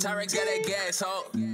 Tyrex got that gas, ho.